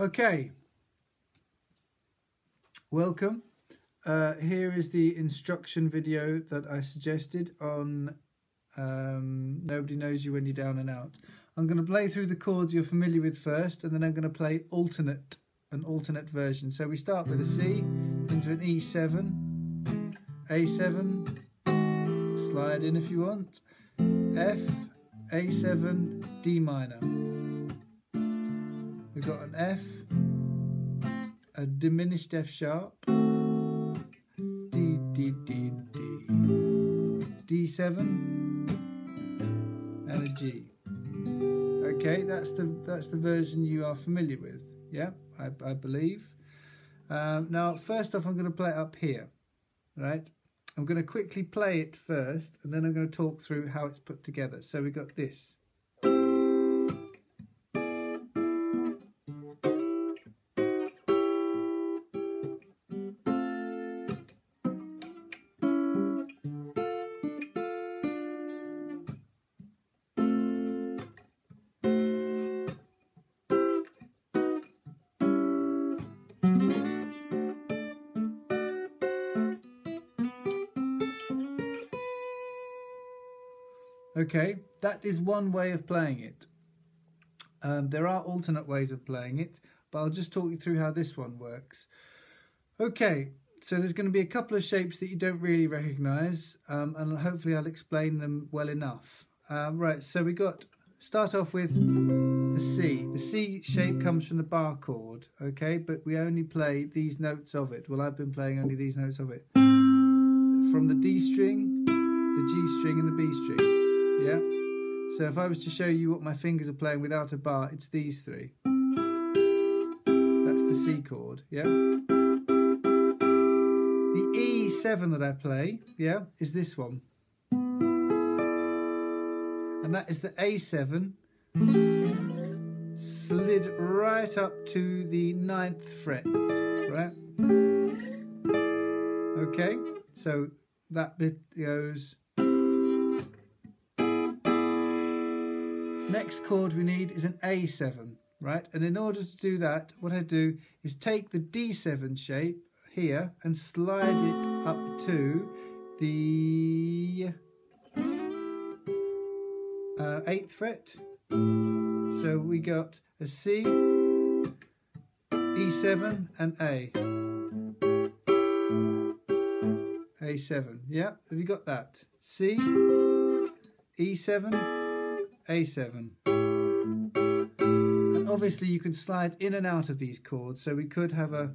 Okay, welcome. Uh, here is the instruction video that I suggested on um, Nobody Knows You When You're Down and Out. I'm going to play through the chords you're familiar with first and then I'm going to play alternate, an alternate version. So we start with a C into an E7, A7, slide in if you want, F, A7, D minor. We've got an F, a diminished F sharp, D, D, D, D, D7, and a G. Okay, that's the that's the version you are familiar with. Yeah, I, I believe. Um, now, first off, I'm going to play it up here. Right, I'm going to quickly play it first, and then I'm going to talk through how it's put together. So we've got this. Okay, that is one way of playing it. Um, there are alternate ways of playing it, but I'll just talk you through how this one works. Okay, so there's going to be a couple of shapes that you don't really recognise, um, and hopefully I'll explain them well enough. Um, right, so we got, start off with the C. The C shape comes from the bar chord, okay, but we only play these notes of it. Well, I've been playing only these notes of it. From the D string, the G string and the B string yeah? So if I was to show you what my fingers are playing without a bar, it's these three. That's the C chord, yeah? The E7 that I play, yeah, is this one. And that is the A7 slid right up to the ninth fret, right? Okay, so that bit goes Next chord we need is an A7, right? And in order to do that, what I do is take the D7 shape here and slide it up to the uh, 8th fret. So we got a C, E7 and A. A7, yeah, have you got that? C, E7, a7. And obviously you can slide in and out of these chords, so we could have a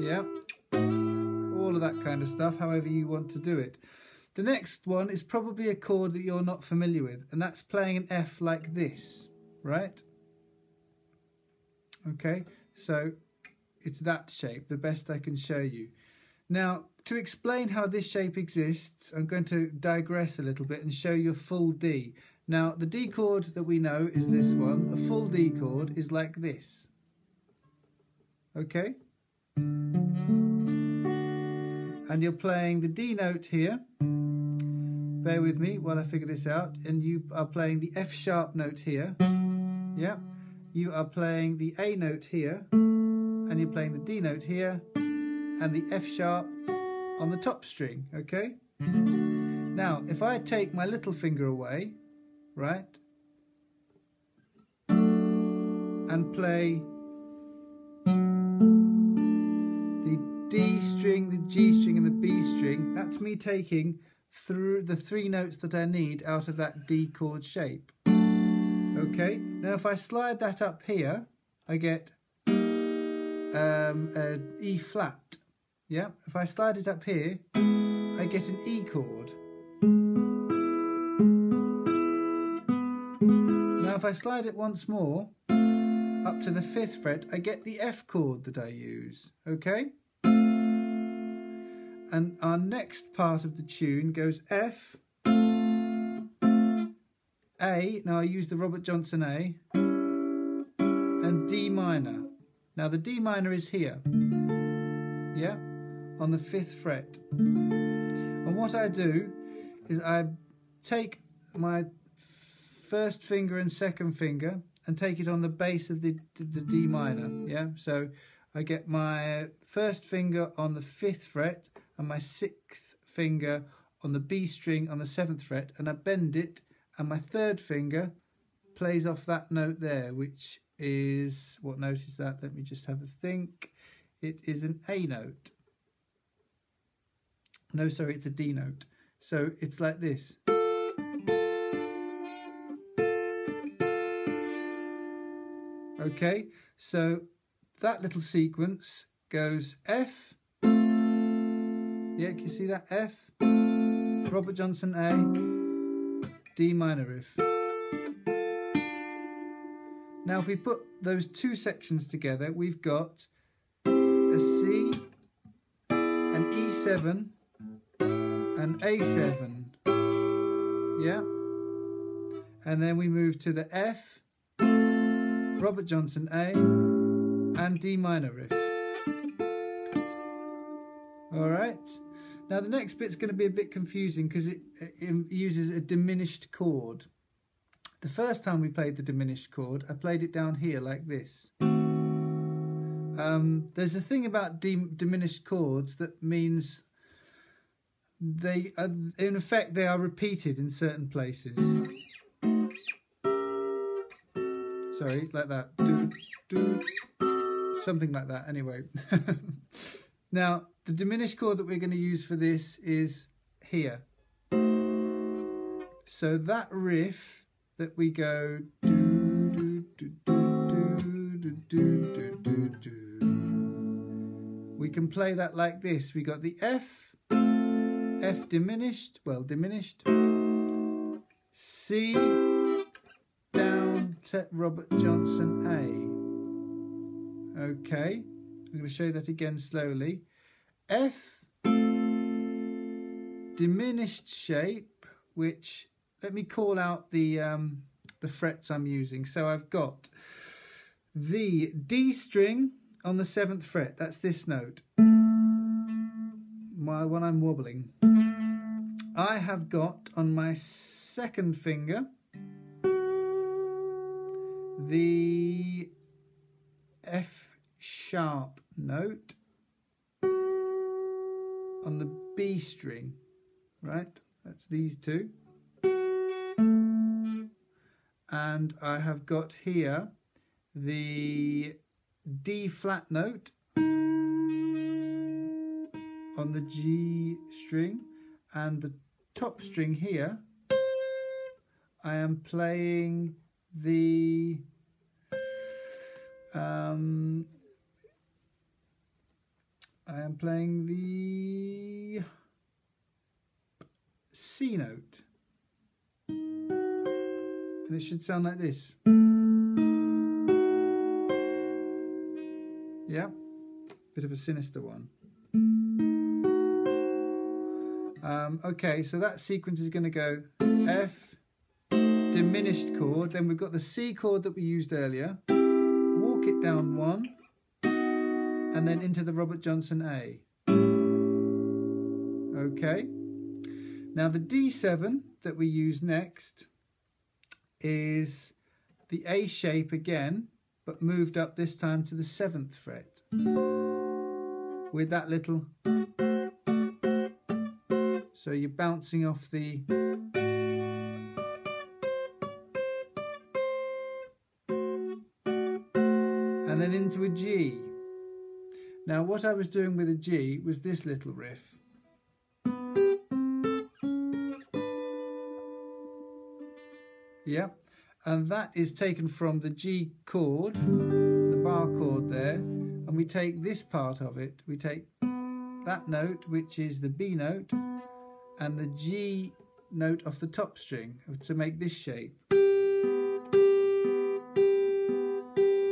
yeah, all of that kind of stuff, however you want to do it. The next one is probably a chord that you're not familiar with, and that's playing an F like this, right? Okay, so it's that shape, the best I can show you. Now, to explain how this shape exists, I'm going to digress a little bit and show you a full D. Now, the D chord that we know is this one. A full D chord is like this. Okay? And you're playing the D note here. Bear with me while I figure this out. And you are playing the F sharp note here. Yeah? You are playing the A note here. And you're playing the D note here. And the F sharp on the top string, okay? Now, if I take my little finger away, right, and play the D string, the G string and the B string, that's me taking through the three notes that I need out of that D chord shape. Okay, now if I slide that up here, I get um, an E flat. Yeah, if I slide it up here, I get an E chord. Now if I slide it once more, up to the fifth fret, I get the F chord that I use, okay? And our next part of the tune goes F, A, now I use the Robert Johnson A, and D minor. Now the D minor is here, yeah? On the fifth fret. And what I do is I take my first finger and second finger and take it on the base of the, the, the D minor. Yeah, so I get my first finger on the fifth fret and my sixth finger on the B string on the seventh fret and I bend it and my third finger plays off that note there which is, what note is that? Let me just have a think. It is an A note. No, sorry, it's a D note. So it's like this. Okay, so that little sequence goes F. Yeah, can you see that? F. Robert Johnson A. D minor riff. Now if we put those two sections together, we've got a C, an E7, an A7. Yeah. And then we move to the F, Robert Johnson A and D minor riff. All right. Now the next bit's going to be a bit confusing because it, it, uses a diminished chord. The first time we played the diminished chord, I played it down here like this. Um, there's a thing about diminished chords that means they are, in effect they are repeated in certain places. Sorry, like that. Do, do, something like that, anyway. now, the diminished chord that we're going to use for this is here. So that riff that we go do, do, do, we can play that like this. We got the F, F diminished, well diminished, C, Set Robert Johnson A. Okay, I'm going to show you that again slowly. F, diminished shape, which, let me call out the, um, the frets I'm using. So I've got the D string on the seventh fret, that's this note. My, when I'm wobbling. I have got on my second finger the F sharp note on the B string, right? That's these two. And I have got here the D flat note on the G string and the top string here I am playing the um, I am playing the C note. And it should sound like this. Yeah, bit of a sinister one. Um, okay, so that sequence is going to go F, diminished chord, then we've got the C chord that we used earlier, walk it down one, and then into the Robert Johnson A. Okay. Now the D7 that we use next is the A shape again, but moved up this time to the 7th fret. With that little... So you're bouncing off the and then into a G. Now what I was doing with a G was this little riff. Yep, and that is taken from the G chord, the bar chord there, and we take this part of it, we take that note, which is the B note, and the G note off the top string to make this shape.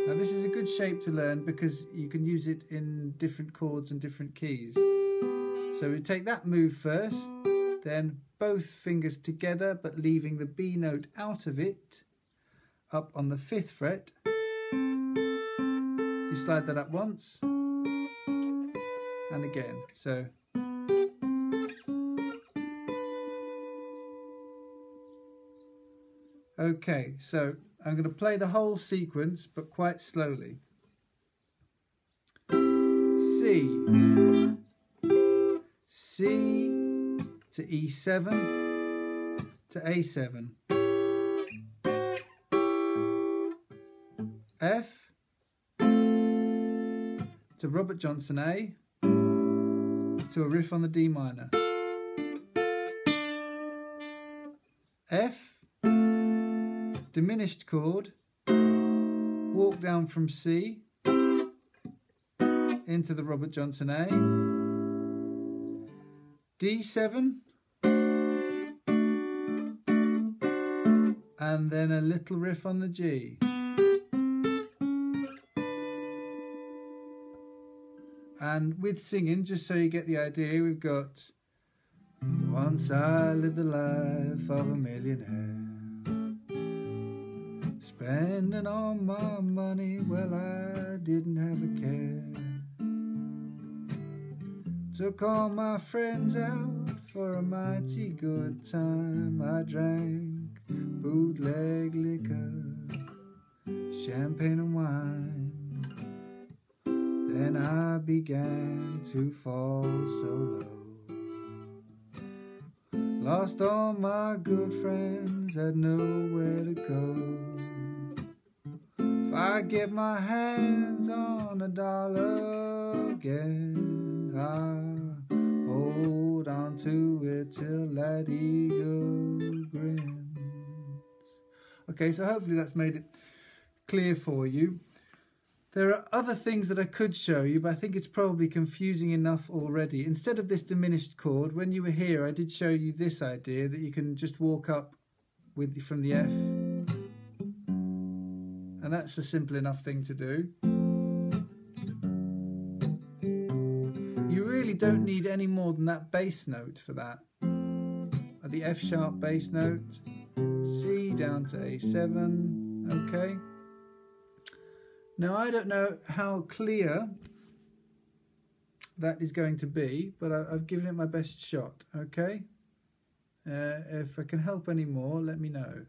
Now this is a good shape to learn because you can use it in different chords and different keys. So we take that move first, then both fingers together but leaving the B note out of it, up on the fifth fret. You slide that up once, and again. So Okay, so I'm going to play the whole sequence, but quite slowly. C, C to E7 to A7, F to Robert Johnson A to a riff on the D minor. F, diminished chord, walk down from C into the Robert Johnson A, D7, and then a little riff on the G. And with singing, just so you get the idea, we've got once I lived the life of a millionaire, spending all my money, well, I didn't have a care. Took all my friends out for a mighty good time. I drank bootleg liquor, champagne and wine. Then I began to fall so low. Lost all my good friends, had nowhere to go. If I get my hands on a dollar again, I hold on to it till that eagle grins. Okay, so hopefully that's made it clear for you. There are other things that I could show you, but I think it's probably confusing enough already. Instead of this diminished chord, when you were here, I did show you this idea that you can just walk up with from the F. And that's a simple enough thing to do. You really don't need any more than that bass note for that. The F sharp bass note, C down to A7, okay? Now, I don't know how clear that is going to be, but I, have given it my best shot, okay? Uh, if I can help any more, let me know.